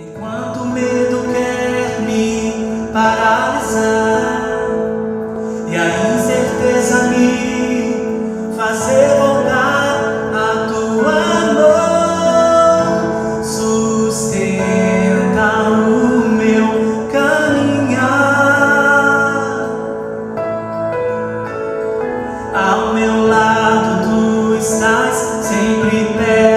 Enquanto o medo quer me paralisar e a incerteza me fazer voltar a tua mão sustenta o meu caminhar. Ao meu lado tu estás sempre perto.